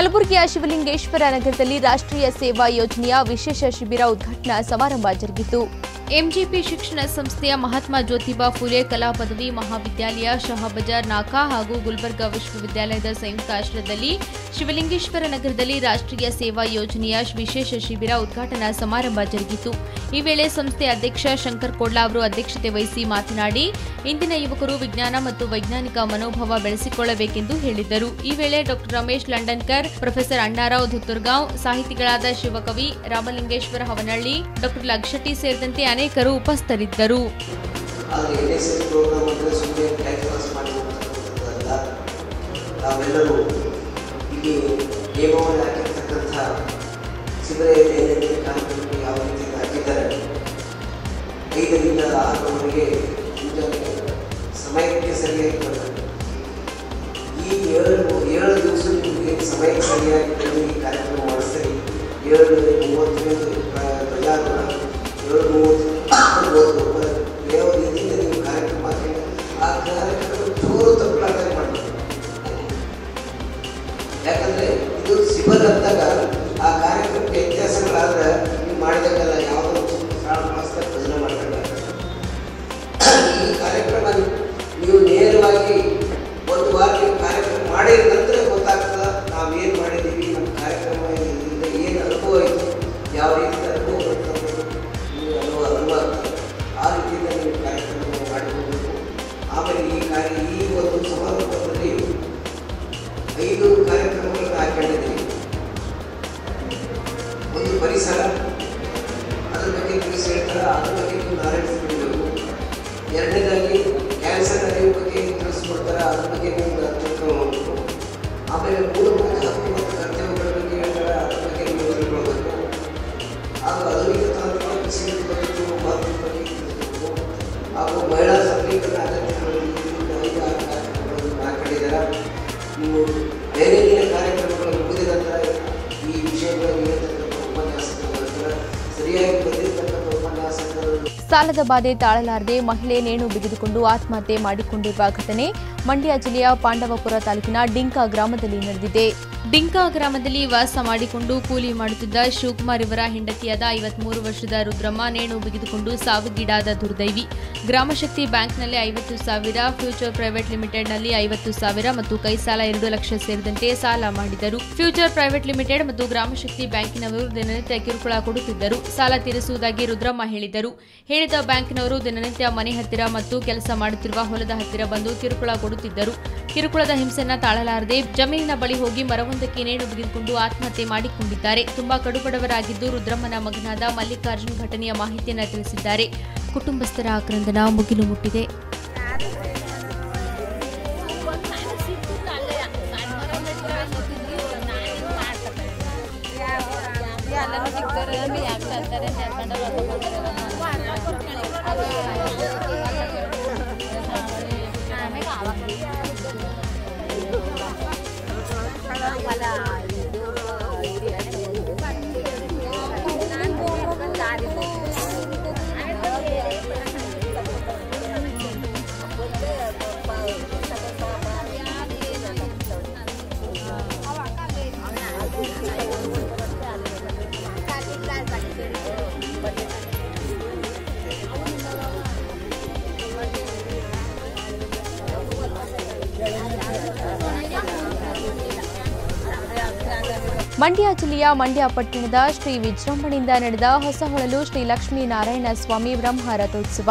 ಕಲಬುರಗಿಯ ಶಿವಲಿಂಗೇಶ್ವರ ನಗರದಲ್ಲಿ ರಾಷ್ಟ್ರೀಯ ಸೇವಾ ಯೋಜನೆಯ ವಿಶೇಷ ಶಿಬಿರ ಉದ್ಘಾಟನಾ ಸಮಾರಂಭ ಜರುಗಿತು. ಎಂಜಿಪಿ ಶಿಕ್ಷಣ ಸಂಸ್ಥೆಯ ಮಹಾತ್ಮ ಜ್ಯೋತಿಬಾ ಫುಲೆ ಕಲಾ ಪದವಿ ಮಹಾವಿದ್ಯಾಲಯ, ಶಹಾಬಜಾರ್ ನಾಕಾ ಹಾಗೂ ಗುಲ್ಬರ್ಗಾ ವಿಶ್ವವಿದ್ಯಾಲಯದ ಸಂಯುಕ್ತ ಆಶ್ರಯದಲ್ಲಿ ಶಿವಲಿಂಗೇಶ್ವರ ನಗರದಲ್ಲಿ ರಾಷ್ಟ್ರೀಯ ಸೇವಾ ಯೋಜನೆಯ ವಿಶೇಷ ಶಿಬಿರ ಉದ್ಘಾಟನಾ ಸಮಾರಂಭ ಜರುಗಿತು. ಈ ವೇಳೆ ಸಂಸ್ಥೆ ಅಧ್ಯಕ್ಷ ಶಂಕರ್ ಕೋಡ್ಲಾ ಅವರು ಅಧ್ಯಕ್ಷತೆ ವಹಿಸಿ ಮಾತನಾಡಿ, ಇಂದಿನ ಯುವಕರು ವಿಜ್ಞಾನ ಮತ್ತು ವೈಜ್ಞಾನಿಕ ಮನೋಭಾವ ಬೆಳೆಸಿಕೊಳ್ಳಬೇಕೆಂದು ಹೇಳಿದರು. ಈ ವೇಳೆ ಡಾಕ್ಟರ್ ರಮೇಶ್ ಲಂಡನ್ಕರ್ ಪ್ರೊಫೆಸರ್ ಅಣ್ಣಾರಾವ್ ಧುತ್ತುರ್ಗಾಂವ್, ಸಾಹಿತಿಗಳಾದ ಶಿವಕವಿ, ರಾಮಲಿಂಗೇಶ್ವರ ಹವನಹಳ್ಳಿ, ಡಾಕ್ಟರ್ ಲಕ್ಷಟಿ ಸೇರಿದಂತೆ ಅನೇಕರು ಉಪಸ್ಥರಿದ್ದರು ಸಮಯಕ್ಕೆ ಸರಿಯಾಗಿ ಬರ್ತದೆ ಈ ಏಳು ಏಳು ದಿವಸ ನಿಮಗೆ ಸಮಯಕ್ಕೆ ಸರಿಯಾಗಿ ಬಂದು ಈ ಕಾರ್ಯಕ್ರಮ ಮಾಡಿಸ್ತೀರಿ ಏಳು ಮೂವತ್ತರಿಂದ ಪ್ರಜಾರೋಹಣ ಏಳು ಮೂವತ್ತು ಸಾಲದ ಬಾಧೆ ತಾಳಲಾರದೆ ಮಹಿಳೆ ನೇಣು ಬಿಗಿದುಕೊಂಡು ಆತ್ಮಹತ್ಯೆ ಮಾಡಿಕೊಂಡಿರುವ ಘಟನೆ ಮಂಡ್ಯ ಜಿಲ್ಲೆಯ ಪಾಂಡವಪುರ ತಾಲೂಕಿನ ಡಿಂಕಾ ಗ್ರಾಮದಲ್ಲಿ ನಡೆದಿದೆ. ಡಿಂಕಾ ಗ್ರಾಮದಲ್ಲಿ ವಾಸ ಮಾಡಿಕೊಂಡು ಕೂಲಿ ಮಾಡುತ್ತಿದ್ದ ಶಿವಕುಮಾರ್ ಇವರ ಹೆಂಡತಿಯಾದ ಐವತ್ಮೂರು ವರ್ಷದ ರುದ್ರಮ್ಮ ನೇಣು ಬಿಗಿದುಕೊಂಡು ಸಾವಿಗೀಡಾದ ದುರ್ದೈವಿ. ಗ್ರಾಮಶಕ್ತಿ ಬ್ಯಾಂಕ್ನಲ್ಲಿ ಐವತ್ತು ಸಾವಿರ, ಫ್ಯೂಚರ್ ಪ್ರೈವೇಟ್ ಲಿಮಿಟೆಡ್ನಲ್ಲಿ ಐವತ್ತು ಸಾವಿರ ಮತ್ತು ಕೈ ಸಾಲ ಎರಡು ಲಕ್ಷ ಸೇರಿದಂತೆ ಸಾಲ ಮಾಡಿದರು. ಫ್ಯೂಚರ್ ಪ್ರೈವೇಟ್ ಲಿಮಿಟೆಡ್ ಮತ್ತು ಗ್ರಾಮಶಕ್ತಿ ಬ್ಯಾಂಕಿನವರು ದಿನನಿತ್ಯ ಕಿರುಕುಳ ಕೊಡುತ್ತಿದ್ದರು. ಸಾಲ ತೀರಿಸುವುದಾಗಿ ರುದ್ರಮ್ಮ ಹೇಳಿದರು. ಹೇಳಿದ ಬ್ಯಾಂಕಿನವರು ದಿನನಿತ್ಯ ಮನೆ ಹತ್ತಿರ ಮತ್ತು ಕೆಲಸ ಮಾಡುತ್ತಿರುವ ಹೊಲದ ಹತ್ತಿರ ಬಂದು ಕಿರುಕುಳ ಕೊಡುತ್ತಿದ್ದರು ಕಿರುಕುಳದ ಹಿಂಸೆಯನ್ನ ತಾಳಲಾರದೆ ಜಮೀನಿನ ಬಳಿ ಹೋಗಿ ಮರವೊಂದಕ್ಕೆ ನೇಣು ಬಿಗಿದುಕೊಂಡು ಆತ್ಮಹತ್ಯೆ ಮಾಡಿಕೊಂಡಿದ್ದಾರೆ ತುಂಬಾ ಕಡುಬಡವರಾಗಿದ್ದು ರುದ್ರಮ್ಮನ ಮಗನಾದ ಮಲ್ಲಿಕಾರ್ಜುನ್ ಘಟನೆಯ ಮಾಹಿತಿಯನ್ನ ತಿಳಿಸಿದ್ದಾರೆ ಕುಟುಂಬಸ್ಥರ ಆಕ್ರಂದನ ಮುಗಿಲು ಮುಟ್ಟಿದೆ ಮಂಡ್ಯ ಜಿಲ್ಲೆಯ ಮಂಡ್ಯ ಪಟ್ಟಣದ ಶ್ರೀ ವಿಜೃಂಭಣೆಯಿಂದ ನಡೆದ ಹೊಸಹೊಳಲು ಶ್ರೀ ಲಕ್ಷ್ಮೀನಾರಾಯಣ ಸ್ವಾಮಿ ಬ್ರಹ್ಮ ರಥೋತ್ಸವ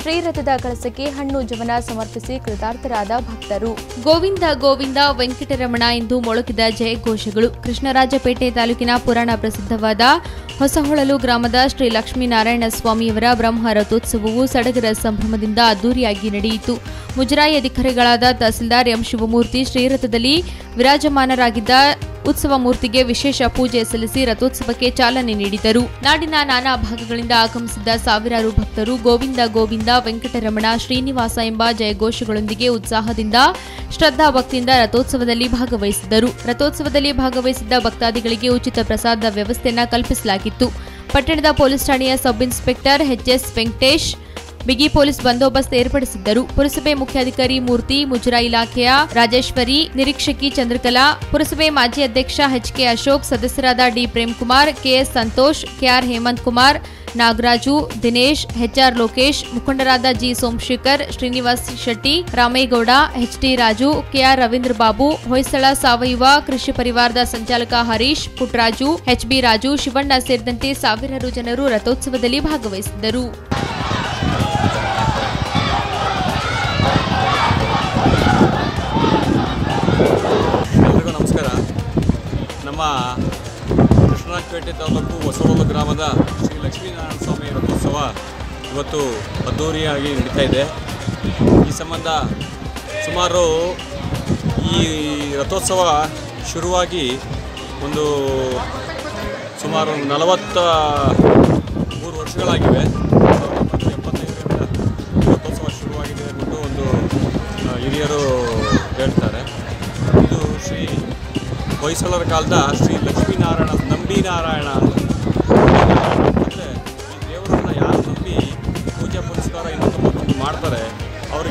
ಶ್ರೀರಥದ ಕಳಸಕ್ಕೆ ಹಣ್ಣು ಜವನ ಸಮರ್ಪಿಸಿ ಕೃತಾರ್ಥರಾದ ಭಕ್ತರು. ಗೋವಿಂದ ಗೋವಿಂದ ವೆಂಕಟರಮಣ ಎಂದು ಮೊಳಗಿದ ಜಯಘೋಷಗಳು ಕೃಷ್ಣರಾಜಪೇಟೆ ತಾಲೂಕಿನ ಪುರಾಣ ಪ್ರಸಿದ್ಧವಾದ ಹೊಸಹೊಳಲು ಗ್ರಾಮದ ಶ್ರೀ ಲಕ್ಷ್ಮೀನಾರಾಯಣ ಸ್ವಾಮಿಯವರ ಬ್ರಹ್ಮ ರಥೋತ್ಸವವು ಸಡಗರ ಸಂಭ್ರಮದಿಂದ ಅದ್ದೂರಿಯಾಗಿ ನಡೆಯಿತು. ಮುಜರಾಯಿ ಅಧಿಕಾರಿಗಳಾದ ತಹಸೀಲ್ದಾರ್ ಎಂ ಶಿವಮೂರ್ತಿ ಶ್ರೀರಥದಲ್ಲಿ ವಿರಾಜಮಾನರಾಗಿದ್ದ ಉತ್ಸವ ಮೂರ್ತಿಗೆ ವಿಶೇಷ ಪೂಜೆ ಸಲ್ಲಿಸಿ ರಥೋತ್ಸವಕ್ಕೆ ಚಾಲನೆ ನೀಡಿದರು. ನಾಡಿನ ನಾನಾ ಭಾಗಗಳಿಂದ ಆಗಮಿಸಿದ್ದ ಸಾವಿರಾರು ಭಕ್ತರು ಗೋವಿಂದ ಗೋವಿಂದ ವೆಂಕಟರಮಣ ಶ್ರೀನಿವಾಸ ಎಂಬ ಜಯಘೋಷಗಳೊಂದಿಗೆ ಉತ್ಸಾಹದಿಂದ ಶ್ರದ್ಧಾ ಭಕ್ತಿಯಿಂದ ರಥೋತ್ಸವದಲ್ಲಿ ಭಾಗವಹಿಸಿದ್ದರು. ರಥೋತ್ಸವದಲ್ಲಿ ಭಾಗವಹಿಸಿದ್ದ ಭಕ್ತಾದಿಗಳಿಗೆ ಉಚಿತ ಪ್ರಸಾದ ವ್ಯವಸ್ಥೆಯನ್ನು ಕಲ್ಪಿಸಲಾಗಿತ್ತು. ಪಟ್ಟಣದ ಪೊಲೀಸ್ ಠಾಣೆಯ ಸಬ್ ಇನ್ಸ್ಪೆಕ್ಟರ್ ಎಚ್ಎಸ್ ವೆಂಕಟೇಶ್ ಬಿಗಿ ಪೊಲೀಸ್ ಬಂದೋಬಸ್ತ್ ಏರ್ಪಡಿಸಿದ್ದರು. ಪುರಸಭೆ ಮುಖ್ಯಾಧಿಕಾರಿ ಮೂರ್ತಿ ಮುಜರಾ ಇಲಾಖೆಯ ರಾಜೇಶ್ವರಿ, ನಿರೀಕ್ಷಕಿ ಚಂದ್ರಕಲಾ, ಪುರಸಭೆ ಮಾಜಿ ಅಧ್ಯಕ್ಷ ಎಚ್ಕೆ ಅಶೋಕ್, ಸದಸ್ಯರಾದ D Premkumar KS Santosh KR Hemanth Kumar, Nagaraju, Dinesh HR Lokesh, ಮುಖಂಡರಾದ G Somashekar, Srinivas Shetty, Ramegowda HD Raju KR Ravindra Babu, Hoysala ಸಾವಯವ, ಕೃಷಿ ಪರಿವಾರದ ಸಂಚಾಲಕ ಹರೀಶ್, ಪುಟ್ರಾಜು ಎಚ್ಬಿ ರಾಜು, ಶಿವಣ್ಣ ಸೇರಿದಂತೆ ಸಾವಿರಾರು ಜನರು ರಥೋತ್ಸವದಲ್ಲಿ ಭಾಗವಹಿಸಿದ್ದರು. ಎಲ್ರಿಗೂ ನಮಸ್ಕಾರ. ನಮ್ಮ ಕೃಷ್ಣರಾಜಪೇಟೆ ತಾಲೂಕು ಹೊಸವಲು ಗ್ರಾಮದ ಶ್ರೀ ಲಕ್ಷ್ಮೀನಾರಾಯಣ ಸ್ವಾಮಿ ರಥೋತ್ಸವ ಇವತ್ತು ಅದ್ಧೂರಿಯಾಗಿ ನಡೀತಾ ಇದೆ. ಈ ಸಂಬಂಧ ಸುಮಾರು ಈ ರಥೋತ್ಸವ ಶುರುವಾಗಿ ಒಂದು ಸುಮಾರು ನಲವತ್ತ ಮೂರು ವರ್ಷಗಳಾಗಿವೆ. ಹಿರಿಯರು ಹೇಳ್ತಾರೆ. ಇದು ಶ್ರೀ ಹೊಯ್ಸಳರ ಕಾಲದ ಶ್ರೀ ಲಕ್ಷ್ಮೀನಾರಾಯಣ ನಂಬಿ ನಾರಾಯಣ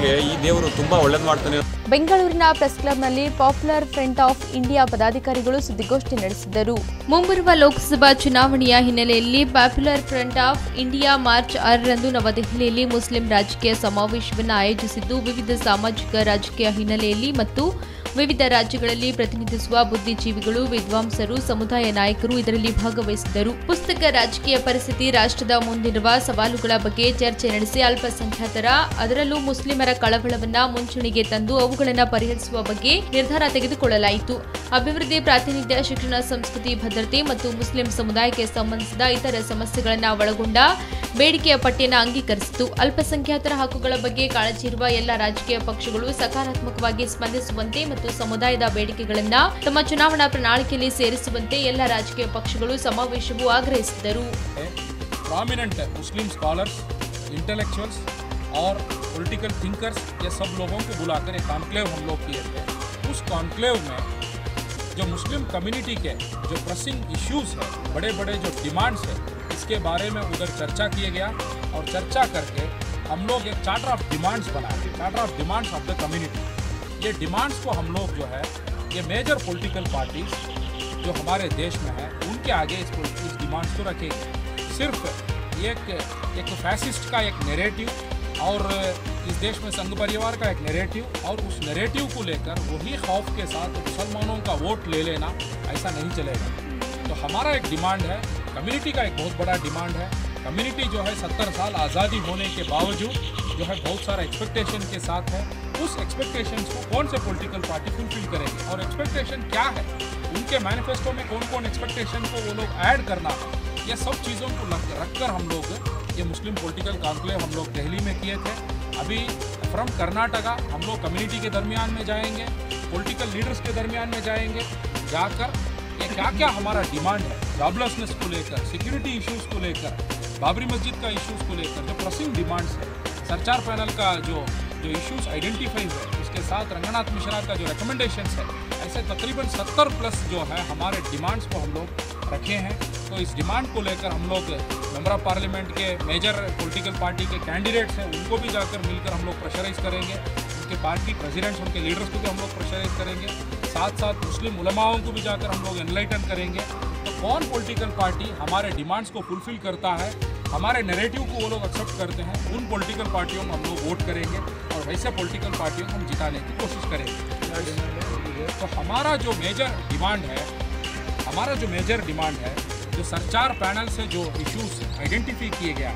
ಈ ದೇವರು ತುಂಬಾ ಒಳ್ಳೇದು ಮಾಡ್ತಾನೆ. ಬೆಂಗಳೂರಿನ ಪ್ರೆಸ್ ಕ್ಲಬ್ನಲ್ಲಿ ಪಾಪ್ಯುಲರ್ ಫ್ರಂಟ್ ಆಫ್ ಇಂಡಿಯಾ ಪದಾಧಿಕಾರಿಗಳು ಸುದ್ದಿಗೋಷ್ಠಿ ನಡೆಸಿದರು. ಮುಂಬರುವ ಲೋಕಸಭಾ ಚುನಾವಣೆಯ ಹಿನ್ನೆಲೆಯಲ್ಲಿ popular front of India March ಆರರಂದು ನವದೆಹಲಿಯಲ್ಲಿ ಮುಸ್ಲಿಂ ರಾಜಕೀಯ ಸಮಾವೇಶವನ್ನು ಆಯೋಜಿಸಿದ್ದು, ವಿವಿಧ ಸಾಮಾಜಿಕ ರಾಜಕೀಯ ಹಿನ್ನೆಲೆಯಲ್ಲಿ ಮತ್ತು ವಿವಿಧ ರಾಜ್ಯಗಳಲ್ಲಿ ಪ್ರತಿನಿಧಿಸುವ ಬುದ್ಧಿಜೀವಿಗಳು, ವಿದ್ವಾಂಸರು, ಸಮುದಾಯ ನಾಯಕರು ಇದರಲ್ಲಿ ಭಾಗವಹಿಸಿದ್ದರು. ಪುಸ್ತಕ ರಾಜಕೀಯ ಪರಿಸ್ಥಿತಿ, ರಾಷ್ಟ್ರದ ಮುಂದಿರುವ ಸವಾಲುಗಳ ಬಗ್ಗೆ ಚರ್ಚೆ ನಡೆಸಿ ಅಲ್ಪಸಂಖ್ಯಾತರ, ಅದರಲ್ಲೂ ಮುಸ್ಲಿಮರ ಕಳವಳವನ್ನ ಮುಂಚೂಣಿಗೆ ತಂದು ಅವುಗಳನ್ನು ಪರಿಹರಿಸುವ ಬಗ್ಗೆ ನಿರ್ಧಾರ ತೆಗೆದುಕೊಳ್ಳಲಾಯಿತು. ಅಭಿವೃದ್ಧಿ ಪ್ರಾತಿನಿಧ್ಯ, ಶಿಕ್ಷಣ, ಸಂಸ್ಕೃತಿ, ಭದ್ರತೆ ಮತ್ತು ಮುಸ್ಲಿಂ ಸಮುದಾಯಕ್ಕೆ ಸಂಬಂಧಿಸಿದ ಇತರ ಸಮಸ್ಯೆಗಳನ್ನು ಒಳಗೊಂಡ ಬೇಡಿಕೆಯ ಪಟ್ಟಿಯನ್ನು ಅಂಗೀಕರಿಸಿತು ಅಲ್ಪಸಂಖ್ಯಾತರ ಹಕ್ಕುಗಳ ಬಗ್ಗೆ ಕಾಳಜಿ ಇರುವ ಎಲ್ಲ ರಾಜಕೀಯ ಪಕ್ಷಗಳು ಸಕಾರಾತ್ಮಕವಾಗಿ ಸ್ಪಂದಿಸುವಂತೆ ಮತ್ತು ಸಮುದಾಯದ ಬೇಡಿಕೆಗಳನ್ನು ತಮ್ಮ ಚುನಾವಣಾ ಪ್ರಣಾಳಿಕೆಯಲ್ಲಿ ಸೇರಿಸುವಂತೆ ಎಲ್ಲ ರಾಜಕೀಯ ಪಕ್ಷಗಳು ಸಮಾವೇಶವು ಆಗ್ರಹಿಸಿದರು prominent मुस्लिम स्कॉलर्स इंटेलेक्चुअल्स और पॉलिटिकल थिंकर्स ये सब लोगों को बुलाकर एक कॉन्क्लेव हम लोग किए थे उस कॉन्क्लेव में जो मुस्लिम कम्युनिटी के जो प्रेसिंग इश्यूज है बड़े बड़े जो डिमांड्स है इसके बारे में उधर चर्चा किया गया और चर्चा करके हम लोग एक चार्टर ऑफ़ डिमांड्स बनाए charter of demands of the community ये डिमांड्स को हम लोग जो है, ये मेजर पॉलिटिकल पार्टीज़ जो हमारे देश में है, उनके आगे इस इस डिमांड्स को रखेंगे। सिर्फ़ एक एक फैसिस्ट का एक नेरेटिव और इस देश में संघ परिवार का एक नेरेटिव और उस नेरेटिव को लेकर वही खौफ के साथ मुसलमानों का वोट ले लेना ऐसा नहीं चलेगा। तो हमारा एक डिमांड है, कम्युनिटी का एक बहुत बड़ा डिमांड है। कम्युनिटी जो है सत्तर साल आज़ादी होने के बावजूद जो है बहुत सारा एक्सपेक्टेशन के साथ है। उस एक्सपेक्टेशन को कौन से पॉलिटिकल पार्टी फुलफिल करेंगे और एक्सपेक्टेशन क्या है? उनके मैनिफेस्टो में कौन कौन एक्सपेक्टेशन को वो लोग ऐड करना है? ये सब चीज़ों को लग, रखकर हम लोग, ये मुस्लिम पॉलिटिकल कॉन्क्लेव हम लोग दिल्ली में किए थे। अभी फ्रॉम कर्नाटका हम लोग कम्युनिटी के दरमियान में जाएँगे पॉलिटिकल लीडर्स के दरमियान में जाएँगे, जाकर ये क्या क्या हमारा डिमांड है? जॉबलेसनेस को लेकर सिक्योरिटी इश्यूज़ को लेकर, बाबरी मस्जिद का इश्यूज़ को लेकर जो प्रेसिंग डिमांड्स है। सरचार पैनल का जो जो इश्यूज़ आइडेंटिफाई हुए उसके साथ रंगनाथ मिश्रा का जो रिकमेंडेशंस है, ऐसे तकरीबन 70 प्लस जो है, हमारे डिमांड्स को हम लोग रखे हैं। तो इस डिमांड को लेकर हम लोग मेंबर ऑफ़ पार्लियामेंट के मेजर पॉलिटिकल पार्टी के कैंडिडेट्स हैं, उनको भी जाकर मिलकर हम लोग प्रेशराइज करेंगे। उनके पार्टी प्रेसिडेंट्स उनके लीडर्स को भी हम लोग प्रेशराइज करेंगे। साथ साथ मुस्लिम उलमाओं को भी जाकर हम लोग एनलाइटन करेंगे। तो कौन पॉलिटिकल पार्टी हमारे डिमांड्स को फुलफिल करता है? हमारे नेरेटिव को वो लोग एक्सेप्ट करते हैं। उन पॉलिटिकल पार्टियों में हम लोग वोट करेंगे और वैसे पॉलिटिकल पार्टियों को हम जिताने की कोशिश करेंगे। तो हमारा जो मेजर डिमांड है, हमारा जो मेजर डिमांड है, जो सरचार पैनल से जो इश्यूज़ आइडेंटिफाई किए गया